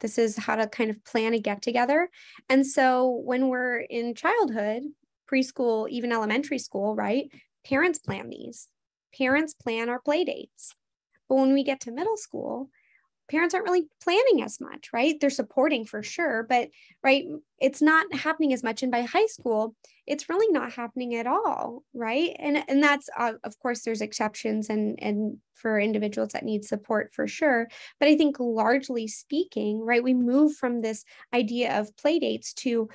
this is how to kind of plan a get together. And so when we're in childhood, preschool, even elementary school, right? Parents plan these. Parents plan our play dates. But when we get to middle school, parents aren't really planning as much, right? They're supporting for sure, but right, it's not happening as much. And by high school, it's really not happening at all, right? And and that's uh, of course there's exceptions and and for individuals that need support for sure, but I think largely speaking, right, we move from this idea of play dates to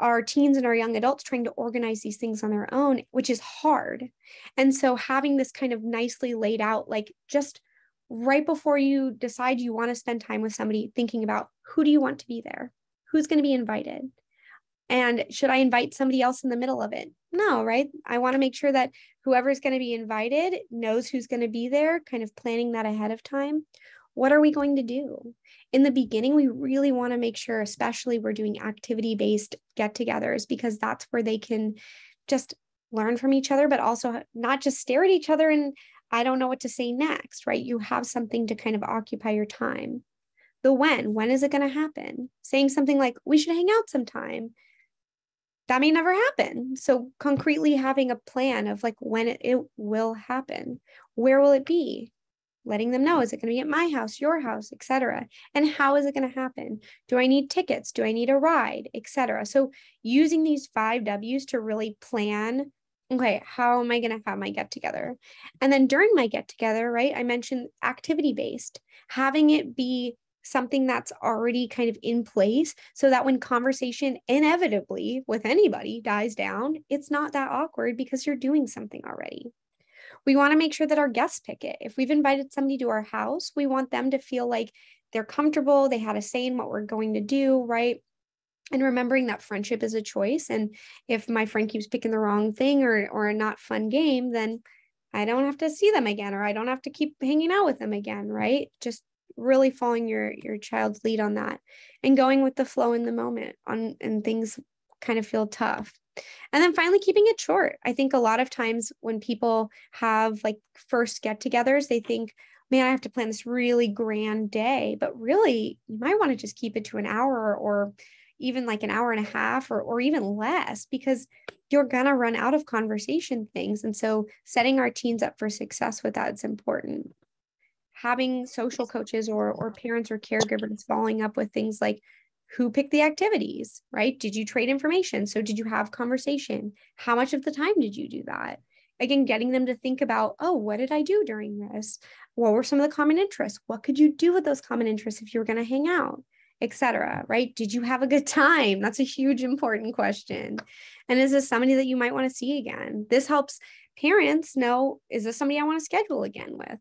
our teens and our young adults trying to organize these things on their own, which is hard. And so having this kind of nicely laid out, like just right before you decide you want to spend time with somebody, thinking about who do you want to be there? Who's going to be invited? And should I invite somebody else in the middle of it? No, right? I want to make sure that whoever's going to be invited knows who's going to be there, kind of planning that ahead of time. What are we going to do? In the beginning, we really want to make sure, especially we're doing activity based get togethers, because that's where they can just learn from each other, but also not just stare at each other and I don't know what to say next, right? You have something to kind of occupy your time. The when, when is it going to happen? Saying something like, we should hang out sometime. That may never happen. So, concretely having a plan of like when it, it will happen, where will it be? Letting them know, is it going to be at my house, your house, etc. And how is it going to happen? Do I need tickets? Do I need a ride, etc. So, using these five W's to really plan okay, how am I going to have my get together? And then during my get together, right, I mentioned activity based, having it be something that's already kind of in place so that when conversation inevitably with anybody dies down, it's not that awkward because you're doing something already. We want to make sure that our guests pick it. If we've invited somebody to our house, we want them to feel like they're comfortable, they had a say in what we're going to do, right? And remembering that friendship is a choice and if my friend keeps picking the wrong thing or or a not fun game then i don't have to see them again or i don't have to keep hanging out with them again right? Just really following your your child's lead on that and going with the flow in the moment on and things kind of feel tough. And then finally keeping it short. I think a lot of times when people have like first get-togethers they think man i have to plan this really grand day but really you might want to just keep it to an hour or even like an hour and a half or, or even less because you're going to run out of conversation things. And so setting our teens up for success with that is important. Having social coaches or, or parents or caregivers following up with things like who picked the activities, right? Did you trade information? So did you have conversation? How much of the time did you do that? Again, getting them to think about, oh, what did I do during this? What were some of the common interests? What could you do with those common interests if you were going to hang out? Etc right? Did you have a good time? That's a huge important question. And is this somebody that you might want to see again? This helps parents know is this somebody i want to schedule again with